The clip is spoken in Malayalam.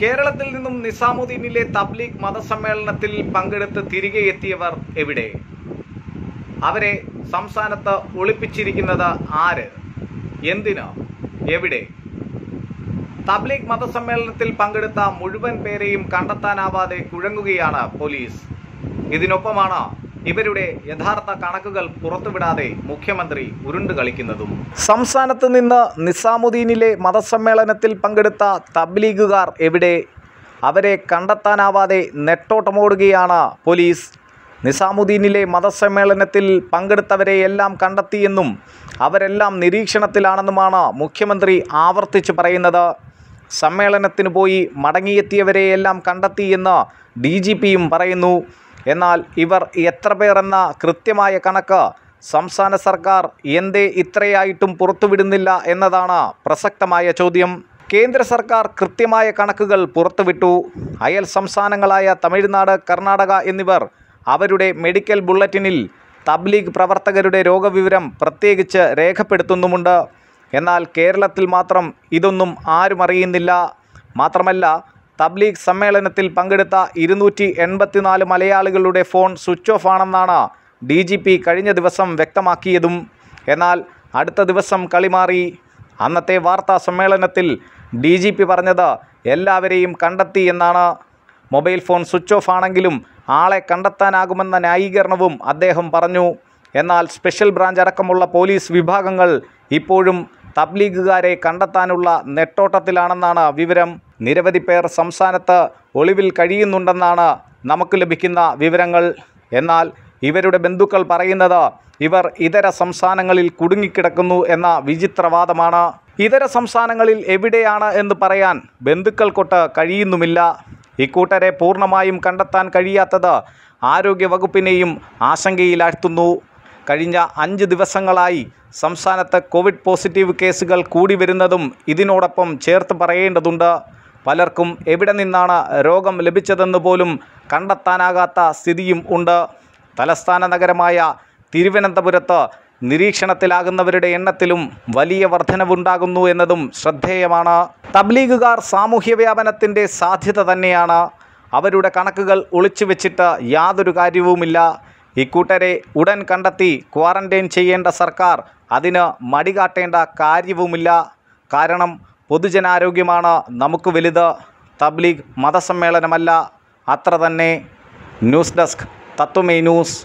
കേരളത്തിൽ നിന്നും നിസാമുദ്ദീനിലെ തബ്ലീഗ് മതസമ്മേളനത്തിൽ പങ്കെടുത്ത് തിരികെ എത്തിയവർ എവിടെ? അവരെ സംസ്ഥാനത്ത് ഒളിപ്പിച്ചിരിക്കുന്നത് ആര്? എന്തിന്? എവിടെ? തബ്ലീഗ് മതസമ്മേളനത്തിൽ പങ്കെടുത്ത മുഴുവൻ പേരെയും കണ്ടെത്താനാവാതെ കുഴങ്ങുകയാണ് പോലീസ്. ഇതിനൊപ്പമാണ് ഇവരുടെ യഥാർത്ഥ കണക്കുകൾ പുറത്തുവിടാതെ മുഖ്യമന്ത്രി ഉരുണ്ടു കളിക്കുന്നതും. സംസ്ഥാനത്ത് നിന്ന് നിസാമുദ്ദീനിലെ മതസമ്മേളനത്തിൽ പങ്കെടുത്ത തബ്ലീഗുകാർ എവിടെ? അവരെ കണ്ടെത്താനാവാതെ നെട്ടോട്ടമോടുകയാണ് പോലീസ്. നിസാമുദ്ദീനിലെ മതസമ്മേളനത്തിൽ പങ്കെടുത്തവരെയെല്ലാം കണ്ടെത്തിയെന്നും അവരെല്ലാം നിരീക്ഷണത്തിലാണെന്നുമാണ് മുഖ്യമന്ത്രി ആവർത്തിച്ച് പറയുന്നത്. സമ്മേളനത്തിന് പോയി മടങ്ങിയെത്തിയവരെയെല്ലാം കണ്ടെത്തിയെന്ന് ഡി ജി പിയും പറയുന്നു. എന്നാൽ ഇവർ എത്ര പേരെന്ന കൃത്യമായ കണക്ക് സംസ്ഥാന സർക്കാർ എന്തേ ഇത്രയായിട്ടും പുറത്തുവിടുന്നില്ല എന്നതാണ് പ്രസക്തമായ ചോദ്യം. കേന്ദ്ര സർക്കാർ കൃത്യമായ കണക്കുകൾ പുറത്തുവിട്ടു. അയൽ സംസ്ഥാനങ്ങളായ തമിഴ്നാട് കർണാടക എന്നിവർ അവരുടെ മെഡിക്കൽ ബുള്ളറ്റിനിൽ തബ്ലീഗ് പ്രവർത്തകരുടെ രോഗവിവരം പ്രത്യേകിച്ച് രേഖപ്പെടുത്തുന്നുമുണ്ട്. എന്നാൽ കേരളത്തിൽ മാത്രം ഇതൊന്നും ആരും അറിയുന്നില്ല. മാത്രമല്ല തബ്ലീഗ് സമ്മേളനത്തിൽ പങ്കെടുത്ത ഇരുന്നൂറ്റി എൺപത്തിനാല് മലയാളികളുടെ ഫോൺ സ്വിച്ച് ഓഫ് ആണെന്നാണ് ഡി ജി പി കഴിഞ്ഞ ദിവസം വ്യക്തമാക്കിയതും. എന്നാൽ അടുത്ത ദിവസം കളിമാറി അന്നത്തെ വാർത്താ സമ്മേളനത്തിൽ ഡി ജി പി പറഞ്ഞത് എല്ലാവരെയും കണ്ടെത്തി എന്നാണ്. മൊബൈൽ ഫോൺ സ്വിച്ച് ഓഫ് ആണെങ്കിലും ആളെ കണ്ടെത്താനാകുമെന്ന ന്യായീകരണവും അദ്ദേഹം പറഞ്ഞു. എന്നാൽ സ്പെഷ്യൽ ബ്രാഞ്ച് അടക്കമുള്ള പോലീസ് വിഭാഗങ്ങൾ ഇപ്പോഴും തബ്ലീഗുകാരെ കണ്ടെത്താനുള്ള നെട്ടോട്ടത്തിലാണെന്നാണ് വിവരം. നിരവധി പേർ സംസ്ഥാനത്ത് ഒളിവിൽ കഴിയുന്നുണ്ടെന്നാണ് നമുക്ക് ലഭിക്കുന്ന വിവരങ്ങൾ. എന്നാൽ ഇവരുടെ ബന്ധുക്കൾ പറയുന്നത് ഇവർ ഇതര സംസ്ഥാനങ്ങളിൽ കുടുങ്ങിക്കിടക്കുന്നു എന്ന വിചിത്രവാദമാണ്. ഇതര സംസ്ഥാനങ്ങളിൽ എവിടെയാണ് എന്ന് പറയാൻ ബന്ധുക്കൾക്കൊട്ട് കഴിയുന്നുമില്ല. ഇക്കൂട്ടരെ പൂർണമായും കണ്ടെത്താൻ കഴിയാത്തത് ആരോഗ്യവകുപ്പിനെയും ആശങ്കയിലാഴ്ത്തുന്നു. കഴിഞ്ഞ അഞ്ച് ദിവസങ്ങളായി സംസ്ഥാനത്ത് കോവിഡ് പോസിറ്റീവ് കേസുകൾ കൂടി വരുന്നതും ഇതിനോടൊപ്പം ചേർത്ത് പറയേണ്ടതുണ്ട്. പലർക്കും എവിടെ നിന്നാണ് രോഗം ലഭിച്ചതെന്ന് പോലും കണ്ടെത്താനാകാത്ത സ്ഥിതിയും ഉണ്ട്. തലസ്ഥാന നഗരമായ തിരുവനന്തപുരത്ത് നിരീക്ഷണത്തിലാകുന്നവരുടെ എണ്ണത്തിലും വലിയ വർധനവുണ്ടാകുന്നു എന്നതും ശ്രദ്ധേയമാണ്. തബ്ലീഗുകാർ സാമൂഹ്യ വ്യാപനത്തിന്റെ സാധ്യത തന്നെയാണ്. അവരുടെ കണക്കുകൾ ഒളിച്ചു വെച്ചിട്ട് യാതൊരു കാര്യവുമില്ല. ഇക്കൂട്ടരെ ഉടൻ കണ്ടെത്തി ക്വാറന്റൈൻ ചെയ്യേണ്ട സർക്കാർ അതിന് മടികാട്ടേണ്ട കാര്യവുമില്ല. കാരണം പൊതുജനാരോഗ്യമാണ് നമുക്ക് വലുത്. തബ്ലീഗ് മതസമ്മേളനമല്ല. അത്ര തന്നെ. ന്യൂസ് ഡെസ്ക് തത്വമേ ന്യൂസ്.